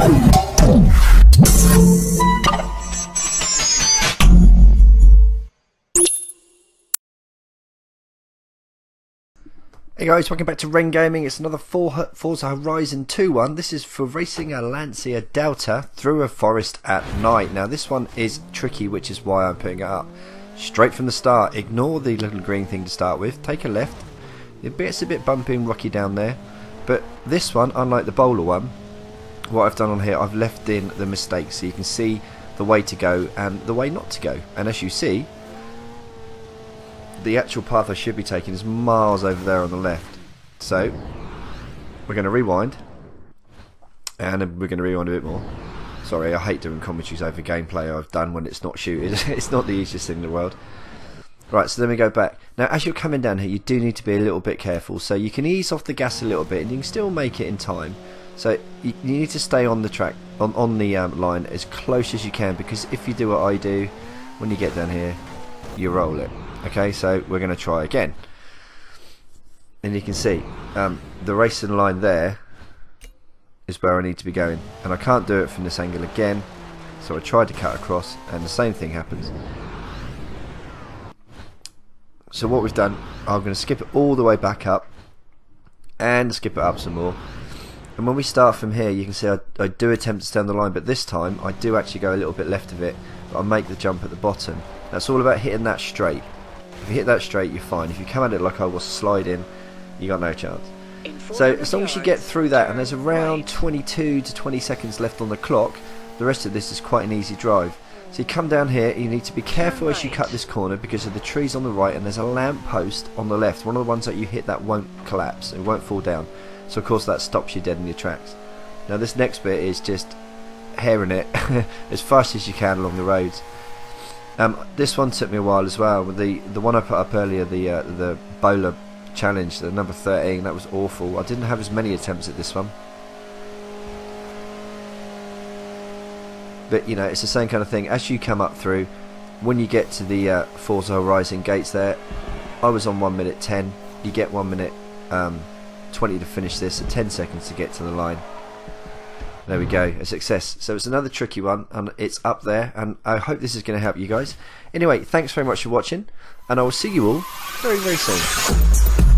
Hey guys, welcome back to Ren Gaming. It's another Forza Horizon 2 one. This is for racing a Lancia Delta through a forest at night. Now this one is tricky, which is why I'm putting it up straight from the start. Ignore the little green thing to start with. Take a left. It's a bit bumpy and rocky down there. But this one, unlike the bowler one, what I've done on here, I've left in the mistakes so you can see the way to go and the way not to go. And as you see, the actual path I should be taking is miles over there on the left. So, we're going to rewind. And we're going to rewind a bit more. Sorry, I hate doing commentaries over gameplay I've done when it's not shooting. it's not the easiest thing in the world. Right, so then we go back. Now, as you're coming down here, you do need to be a little bit careful. So you can ease off the gas a little bit, and you can still make it in time. So you, you need to stay on the track, on, on the um, line as close as you can, because if you do what I do, when you get down here, you roll it. Okay, so we're going to try again. And you can see um, the racing line there is where I need to be going. And I can't do it from this angle again. So I tried to cut across and the same thing happens. So what we've done, I'm going to skip it all the way back up and skip it up some more. And when we start from here, you can see I, I do attempt to stay on the line, but this time I do actually go a little bit left of it, but I make the jump at the bottom. That's all about hitting that straight. If you hit that straight, you're fine. If you come at it like I was sliding, you got no chance. So as long as you get through that, and there's around 22 to 20 seconds left on the clock, the rest of this is quite an easy drive. So you come down here, you need to be careful as you cut this corner because of the trees on the right and there's a lamp post on the left. One of the ones that you hit that won't collapse, it won't fall down. So of course that stops you dead in your tracks. Now this next bit is just herring it as fast as you can along the roads. Um, this one took me a while as well. The the one I put up earlier, the uh, the bowler challenge, the number 13, that was awful. I didn't have as many attempts at this one. But you know, it's the same kind of thing. As you come up through, when you get to the uh, Forza Horizon gates there, I was on 1 minute 10. You get 1 minute um, 20 to finish this, and 10 seconds to get to the line. There we go, a success. So it's another tricky one, and it's up there, and I hope this is going to help you guys. Anyway, thanks very much for watching, and I will see you all very, very soon.